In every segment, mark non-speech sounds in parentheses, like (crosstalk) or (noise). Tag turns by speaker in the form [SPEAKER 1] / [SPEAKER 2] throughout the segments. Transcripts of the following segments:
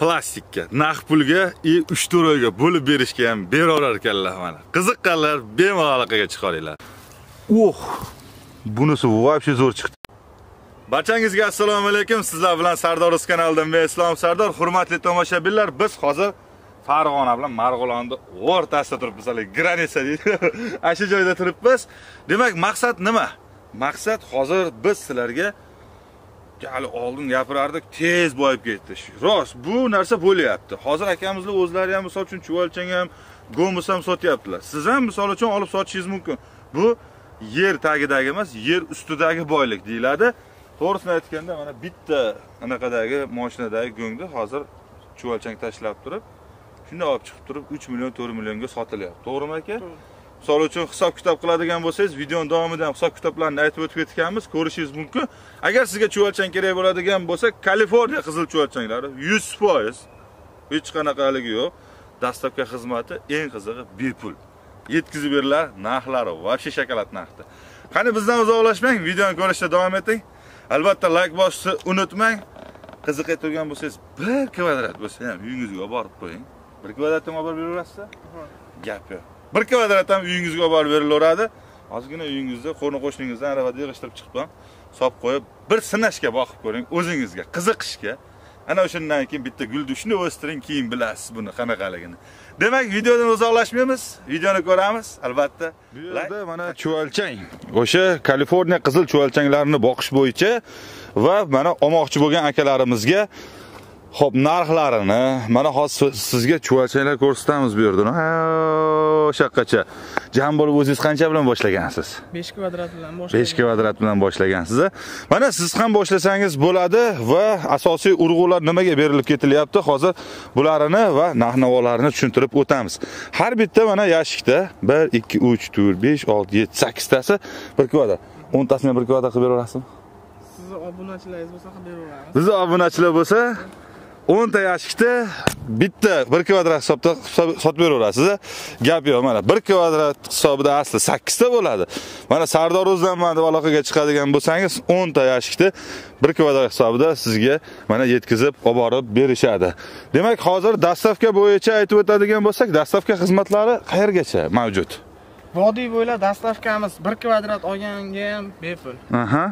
[SPEAKER 1] plastikka naqd pulga и 3 to'rayga bo'lib berishga ham beraverar ekanlar mana. Qiziqqanlar bemalol aloqaga chiqaringlar. Oh bunisi вообще zo'r chiqdi. Barchangizga assalomu alaykum. Sizlar bilan sardor uz kanalidan men islom sardor. Hurmatli tomoshabinlar biz hozir farg'ona bilan marg'ilonni o'rtasida turibmiz hali granitsa deydi. (laughs) Ana shu joyda turibmiz. Demak maqsad nima? Maqsad hozir biz sizlarga hali oldin gapirardik tez boyib ketdi. Rost bu narsa bo'lyapti. Hozir akamizlar o'zlari ham misol uchun chuvalchang ham gomus ham sotyaptilar. Siz ham misol uchun olib sotishingiz mumkin. Bu yer tagidagi emas yer ustidagi boylik deyiladi. To'g'risini aytganda mana bitta anaqadagi mashinadagi go'ngni hozir chuvalchang tashlab turib shunday olib chiqib turib 3 million 4 millionga sotilyapti. To'g'rimi aka? Misol uchun hisob kitob qiladigan bo'lsangiz videoni davomida ham hisob kitoblarni aytib o'tib ketganmiz ko'rishingiz mumkin. Agar sizga chuvalchang kerak bo'ladigan bo'lsa kaliforniya qizil chuvalchanglari 100% hech qanaqaligi yo'q. Dastavka xizmati eng qizig'i bepul. Yetkazib beriladi narxlari вообще shokolad narxda qani bizdan uzoqlashmang videoni ko'rishda davom eting. Albatta layk bosishni unutmang. Qiziqib turgan bo'lsangiz bir kvadrat bo'lsa ham uyingizga olib borib qo'ying. Bir kvadratdan olib borib gap yo'q bir kvadrat ham uyingizga olib borib berilaveradi. Ozgina uyingizda qo'ni qo'shningizdan aravada yig'ishtirib chiqib ham solib qo'yib bir sinashga boqib ko'ring o'zingizga qiziqishga. Ana o'shandan keyin bitta gulni shunday o'stiring keyin bilasiz buni qanaqaligini. Demak videodan uzoqlashmaymiz videoni ko'ramiz albatta. Bu yerda mana chuvalchang o'sha kaliforniya qizil chuvalchanglarini boqish bo'yicha va mana olmoqchi bo'lgan akalarimizga Xo'p, narxlarini mana hozir sizga chuvalchanglar ko'rsatamiz bu yerda. O'sha yoqqacha. Jam bo'lib o'zingiz qancha bilan boshlagansiz?
[SPEAKER 2] 5 kvadrat bilan boshlagan.
[SPEAKER 1] 5 kvadrat bilan boshlagansiz. Mana siz ham boshlasangiz bo'ladi va asosiy urg'ular nimaga berilib ketilyapti? Hozir bularni va narx-navolarini tushuntirib o'tamiz. Har bitta mana yashikda 1 2 3 4 5 6 7 8 tasi 1 kvadrat. 10 tasini 1 kvadrat qilib beraverasizmi?
[SPEAKER 2] Sizni obunachilaringiz bo'lsa qilib beraveramiz.
[SPEAKER 1] Bizni obunachilar bo'lsa 10 ta yashikda bitta 1 kvadrat hisobda sotib beraverasiz. Gap yo'q, mana 1 kvadrat hisobida asli 8 ta bo'ladi. Mana Sardor o'zlanman deb aloqaga chiqadigan bo'lsangiz 10 ta yashikda 1 kvadrat hisobida sizga mana yetkazib olib borib berishadi. Demak, hozir dastavka bo'yicha aytib o'tadigan bo'lsak, dastavka xizmatlari qayergacha mavjud?
[SPEAKER 2] Vodiy bo'ylab dastavkamiz 1 kvadrat olganga ham bepul.
[SPEAKER 1] Aha.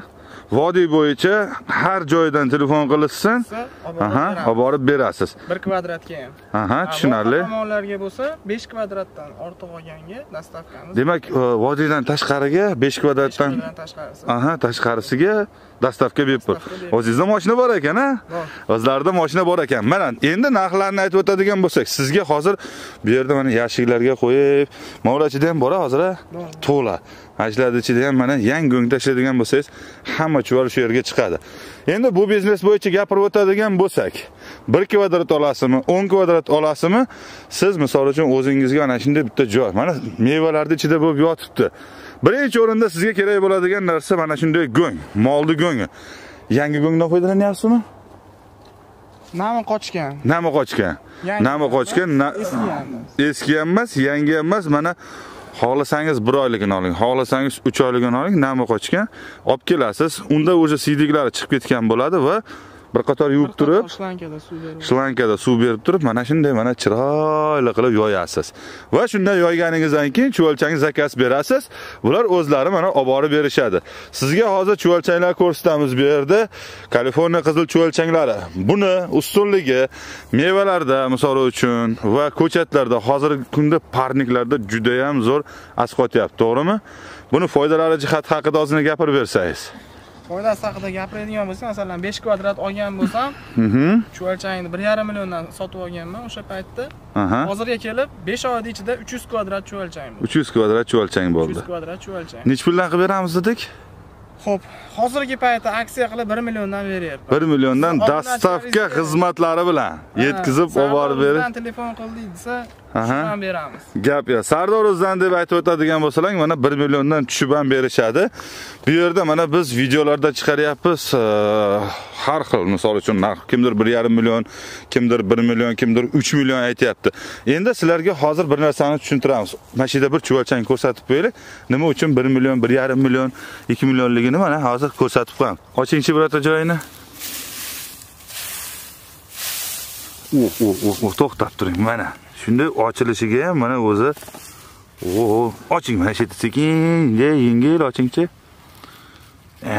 [SPEAKER 1] Vodiy bo'yicha har joydan telefon qilishsin. Aha olib borib berasiz.
[SPEAKER 2] 1 kvadratga ham.
[SPEAKER 1] Aha tushunarli.
[SPEAKER 2] tomonlarga bo'lsa 5 kvadratdan ortiq olganga dastavkamiz
[SPEAKER 1] demak e, vodiydan tashqariga 5 kvadratdan
[SPEAKER 2] tashqarisi.
[SPEAKER 1] Aha tashqarisiga dastavka bepul o'zingizda mashina bor ekan a o'zlarida mashina bor ekan mana endi narxlarni aytib o'tadigan bo'lsak sizga hozir bu yerda mana yashiklarga qo'yib mavlachida ham bor hozir to'la ashlarni ichida ham mana yangi go'ng tashlaydigan bo'lsangiz hamma chuval shu yerga chiqadi endi bu biznes bo'yicha gapirib o'tadigan bo'lsak 1 kvadrat olasizmi 10 kvadrat olasizmi siz misol uchun o'zingizga ana shunday bitta joy mana mevalarni ichida bo'lib yotibdi birinchi o'rinda sizga kerak bo'ladigan narsa mana shunday go'ng molni go'ngi. Yangi go'ngdan foydalanyapsizmi
[SPEAKER 2] nami qochgan.
[SPEAKER 1] Nami qochgan. Nami qochgan eski ham emas yangi ham emas. Mana xohlasangiz 1 oyligini oling xohlasangiz 3 oyligini oling nami qochgan. Olib kelasiz. Unda o'sha siydiklari chiqib ketgan bo'ladi va bir qator yuvib turib
[SPEAKER 2] shlankada suv berib
[SPEAKER 1] shlankada suv berib turib mana shunday mana chiroyli qilib yoyasiz. Va shunday yoyganingizdan keyin chuvalchangiz zakaz berasiz. Bular o'zlari mana olib borib berishadi. Sizga hozir chuvalchanglar ko'rsatamiz bu yerda kaliforniya qizil chuvalchanglari. Buni ustunligi mevalarda misol uchun va ko'chatlarda hozirgi kunda parniklarda juda ham zo'r asqotyapti to'g'rimi? Buni foydalari jihati haqida ozgina gapirib bersangiz
[SPEAKER 2] foydasi haqida gapiradigan bo'lsak masalan 5 kvadrat olgan bo'lsam chuvalchangni 1,5 milliondan sotib olganman o'sha paytda. Hozirga kelib 5 oyda ichida 300 kvadrat chuvalchang bo'ldi.
[SPEAKER 1] 300 kvadrat chuvalchang bo'ldi.
[SPEAKER 2] 300 kvadrat chuvalchang
[SPEAKER 1] nechi puldan qilib beramiz dedik?
[SPEAKER 2] Xo'p, hozirgi paytda aksiya qilib 1 milliondan beryapti.
[SPEAKER 1] 1 milliondan dastavka xizmatlari bilan yetkazib olib berish.
[SPEAKER 2] telefon qildik desa, shundan beramiz.
[SPEAKER 1] Gap yo'q. Sardor o'zdan deb aytib o'tadigan bo'lsalar, mana 1 milliondan tushib ham berishadi. Bu yerda mana biz videolarda chiqaryapmiz. Har xil, misol uchun narx kimdir 1,5 million, kimdir 1 million, kimdir 3 million aytyapti. Endi sizlarga hozir bir narsani tushuntiramiz. Mana shu yerda bir chuvalchang ko'rsatib qo'yaylik. Nima uchun 1 million, 1,5 million, 2 millionligini mana hozir ko'rsatib qo'yam. Ochingchi birorta joyini. uh uh uh uh to'xtab turing mana shunday ochilishiga ham mana o'zi o oching mana shu yerda sekin yengil ochingchi.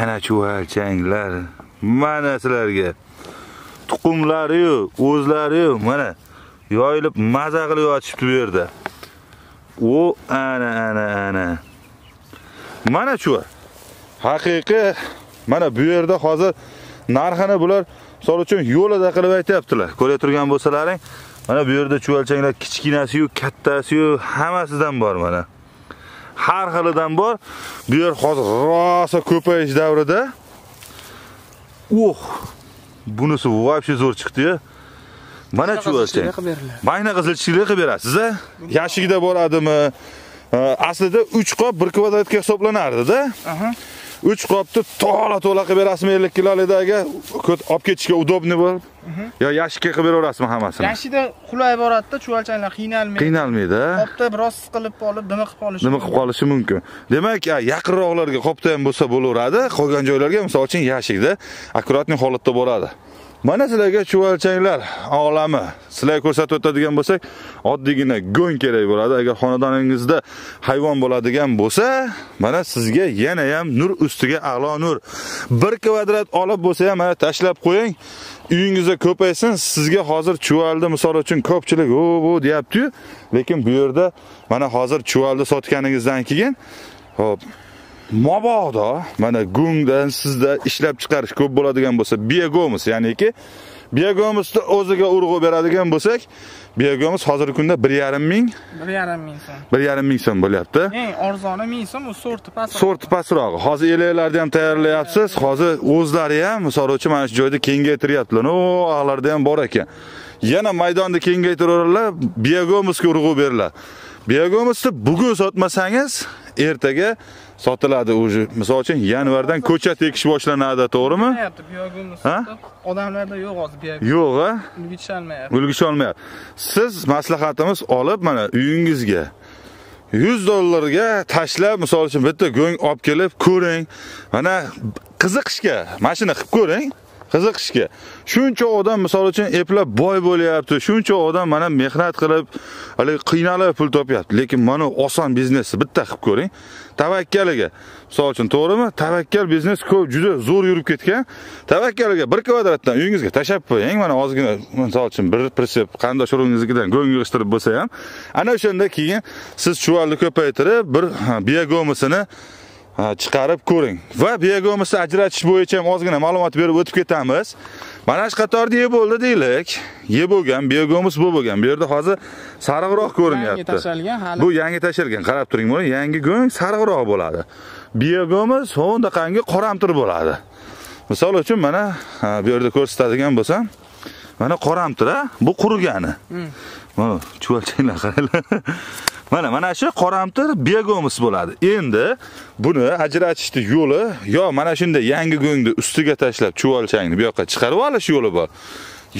[SPEAKER 1] Ana chuvalchanglar mana sizlarga. Tuxumlariyu o'zlariyu mana yoyilib maza qilib yotishibdi bu yerda. O ana ana ana. Mana shu haqiqiy mana bu yerda hozir narxini bular misol uchun yo'lida qilib aytyaptilar. Ko'rib turgan bo'lsalaring mana bu yerda chuvalchanglar kichkinasiyu kattasiyu hammasidan bor mana. Har xilidan bor. Bu yer hozir rosa ko'payish davrida. Uh bunisi вообще zo'r chiqdi-ya. mana chuvalchang. mayna qizilchilik qilib berasiz a yashikda bo'ladimi aslida 3 qop 1 kvadratga hisoblanardi-da. Aha. 3 qopni to'la to'la qilib berasizmi 50 kilolikdagi olib ketishga udobniy bo'lib yo yashikka qilib beraverasizmi hammasini?
[SPEAKER 2] Yashikda qulay boradida chuvalchanglar qiynalmaydi.
[SPEAKER 1] Qiynalmaydi
[SPEAKER 2] qopda biroz siqilib qolib dimi qilib qolishi
[SPEAKER 1] nima qilib qolishi mumkin. Demak yaqinroqlarga qopda ham bo'lsa bo'laveradi. Qolgan joylarga misol uchun yashikda akkuratniy holatda bo'ladi mana sizlarga chuvalchanglar olami sizlarga ko'rsatib o'tadigan bo'lsak oddiygina go'ng kerak bo'ladi. Agar xonadoningizda hayvon bo'ladigan bo'lsa mana sizga yana ham nur ustiga a'lo nur. Bir kvadrat olib bo'lsa ham mana tashlab qo'ying. Uyingizda ko'paysin sizga hozir chuvalni misol uchun ko'pchilik o bu deyapti-yu. Lekin bu yerda mana hozir chuvalni sotganingizdan keyin hop. Mabodo mana gungdan sizda ishlab chiqarish ko'p bo'ladigan bo'lsa biogomus ya'niki. Biogomusni o'ziga urg'u beradigan bo'lsak biogomus hozirgi kunda 1,5 ming.
[SPEAKER 2] 1,5 ming so'm.
[SPEAKER 1] 1,5 ming so'm bo'lyapti.
[SPEAKER 2] Eng arzoni ming so'm u sorti pastroq.
[SPEAKER 1] Sorti pastroq. Hozir elaklarni ham tayyorlayapsiz. Hozir o'zlari ham misol uchun mana shu joyda kengaytiryaptilar. O aqlarda ham bor ekan. Yana maydonni kengaytiraveradilar biogomusga urg'u beriladi biogomusni bugun sotmasangiz ertaga sotiladi уже misol uchun yanvardan ko'chat ekish boshlanadi to'g'rimi?
[SPEAKER 2] Ha? odamlarda yo'q hozir biogomus
[SPEAKER 1] yo'q a
[SPEAKER 2] ulgicholmayapti
[SPEAKER 1] ulgicholmayapti siz maslahatimiz olib mana uyingizga 100 dollarga tashlab misol uchun bitta go'ng olib kelib ko'ring. Mana qiziqishga mashina qilib ko'ring qiziqishga shuncha odam misol uchun eplab boy bo'lyapti shuncha odam mana mehnat qilib haligi qiynalib pul topyapti. Lekin mana oson biznesni bitta qilib ko'ring. Tavakkaliga. Misol uchun to'g'rimi? Tavakkal biznes ko'p juda zo'r yurib ketgan. Tavakkaliga bir kvadratdan uyingizga tashlab qo'ying. Mana ozgina misol uchun bir pritsep qarindosh urug'ingiznikidan go'ng yig'ishtirib bo'lsa ham. Ana o'shanda keyin siz chuvalni ko'paytirib bir biogomisini chiqarib ko'ring. Va biogomisni ajratish bo'yicha ham ozgina ma'lumot berib o'tib ketamiz. Mana shu qatorda ye bo'ldi deylik. Ye bo'lgan biogomis bu bo'lgan. Bu yerda hozir sariqroq ko'rinyapti.
[SPEAKER 2] Yangi tashalgan hali
[SPEAKER 1] bu yangi tashalgan. Qarab turing buni yangi go'ng sariqroq bo'ladi. Biogomis qangi qoramtir bo'ladi? Misol uchun mana bu yerda ko'rsatadigan bo'lsam mana qoramtir bu qurigani hmm. mana chuvalchanglar (laughs) qaranglar mana mana shu qoramtir biogomus bo'ladi. Endi buni ajratishni yo'li yo mana shunday yangi go'ngni ustiga tashlab chuvalchangni bu yoqqa chiqarib olish yo'li bor.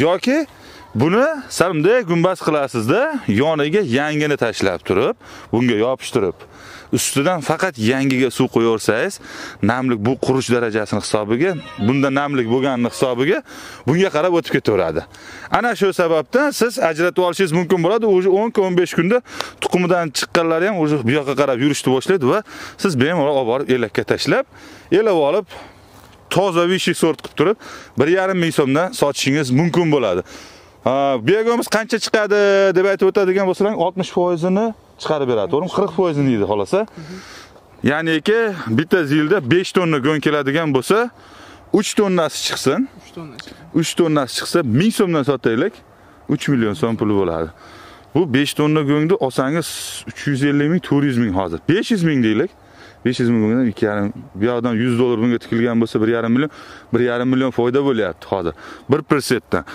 [SPEAKER 1] Yoki buni sal bunday gumbaz qilasizda yoniga yangini tashlab turib bunga yopishtirib ustidan faqat yangiga suv qo'yaversangiz namlik bu qurish darajasini hisobiga bunda namlik bo'lganini hisobiga bunga qarab o'tib ketaveradi. Ana shu sababdan siz ajratib olishingiz mumkin bo'ladi. Уже 10 15 kunda tuxumidan chiqqanlari ham уже bu yoqqa qarab yurishni boshlaydi va siz bemalol olib borib elakka tashlab elab olib toza vishi sort qilib turib 1,5 ming so'mdan sotishingiz mumkin bo'ladi. Biogomiz qancha chiqadi deb aytib o'tadigan bo'lsalar 60 ni chiqarib beradi. To'g'rimi 40 foizini deydi xolasa. Ya'niki bitta zilda 5 tonna go'ng keladigan bo'lsa 3 tonnasi chiqsin. 3 tonna 3 tonnasi chiqsa 1000 so'mdan sotaylik 3 million so'm puli bo'ladi. Bu 5 tonna go'ngni olsangiz 350 ming 400 ming hozir. 500 ming deylik 500 ming ikki 2,5 bu yoqdan 100 dollar bunga tikilgan bo'lsa 1,5 million 1,5 million foyda bo'lyapti hozir bir persentdan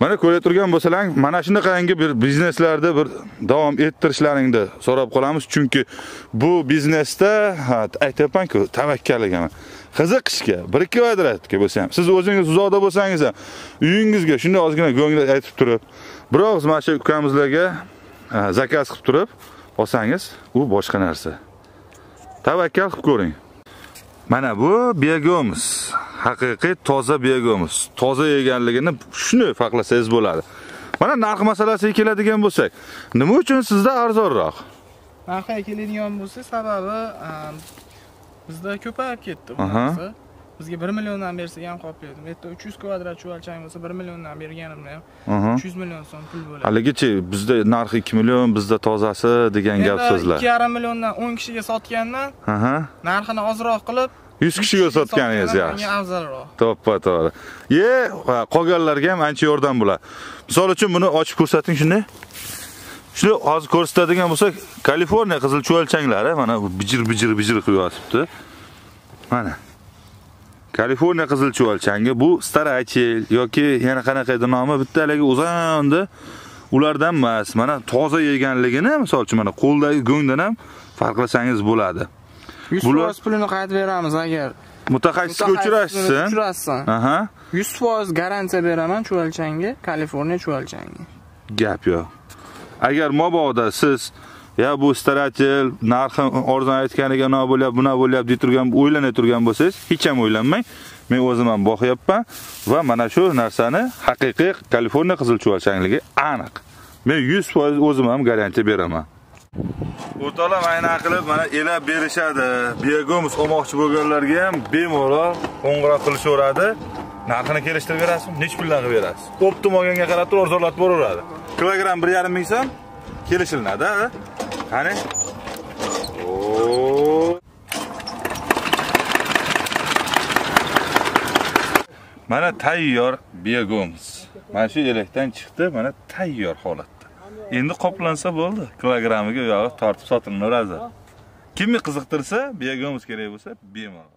[SPEAKER 1] mana ko'rib turgan bo'lsalaring mana shunaqangi bir bizneslarni bir davom ettirishlaringni so'rab qolamiz chunki bu biznesda aytyapmanku tavakkaliga qiziqishga bir kvadratga bo'lsa ham siz o'zingiz uzoqda bo'lsangiz ham uyingizga shunday ozgina go'nglar aytib turib biroz mana shu ukamizlarga zakaz qilib turib olsangiz u boshqa narsa. Tavakkal qilib ko'ring. Mana bu biogomus haqiqiy toza biogomus toza yeganligini shuni farqlasangiz bo'ladi. Mana narx masalasiga keladigan bo'lsak, nima uchun sizda arzonroq?
[SPEAKER 2] narxiga keladigan bo'lsa sababi am, bizda ko'payib ketdi bu narsa bizga 1 milliondan bersak ham qoplaydi bu yerda 300 kvadrat chuvalchang bo'lsa 1 milliondan berganimda ham
[SPEAKER 1] Aha.
[SPEAKER 2] 300 million so'm pul bo'ladi
[SPEAKER 1] Haligichi bizda narxi 2 million, bizda tozasi degan gap so'zlar.
[SPEAKER 2] 2,5 milliondan 10 kishiga sotgandan narxini ozroq qilib
[SPEAKER 1] 100 kishiga sotganingiz yaxshi.
[SPEAKER 2] afzalroq
[SPEAKER 1] To'ppa to'g'ri. Ye, qolganlarga ham ancha yordam bo'ladi. Misol uchun buni ochib ko'rsating shunday. Shuni hozir ko'rsatadigan bo'lsak, Kaliforniya qizil chuvalchanglari mana bijir bijir bijir qilib yotibdi. Mana. Kaliforniya qizil chuvalchangi bu starachel yoki yana qanaqa edi nomi bitta haligi uzanda ulardan emas. Mana toza yeganligini uchun mana qo'ldagi go'ngdan ham farqlasangiz bo'ladi.
[SPEAKER 2] 100
[SPEAKER 1] Bular-
[SPEAKER 2] foiz pulini qaytib beramiz agar
[SPEAKER 1] Mutaxassisga uchrashsin.
[SPEAKER 2] uchrashsin
[SPEAKER 1] Aha.
[SPEAKER 2] 100 foiz garantiya beraman chuvalchangga kaliforniya chuvalchangi
[SPEAKER 1] gap yo'q. Agar mabodo siz ya bu staratel narxi arzon aytganiga nima bo'lyapti, buna bo'lyapti deb turgan o'ylanay turgan bo'lsangiz, hech ham o'ylanmang. Men o'zim ham boqyapman va mana shu narsani haqiqiy Kaliforniya qizil chuvalchangligi aniq. Men 100% o'zim ham garantiya beraman. O'rtoqlar aynan qilib mana elab berishadi. begomus olmoqchi bo'lganlarga ham bemalol qo'ng'iroq qilishaveradi. Narxini kelishtirib berasizmi nech puldan qilib berasiz. Optim olganga qarab turib arzonlatib boraveradi. Kilogramm 1.5 ming so'm kelishilinadi. Qani? Oh. Mana tayyor biagomus. Mana shu elakdan chiqdi, mana tayyor holatda. Endi qoplansa bo'ldi. Kilogrammiga u yog'i tortib sotilaveradi. Kimni qiziqtirsa, biagomus kerak bo'lsa, bemalol.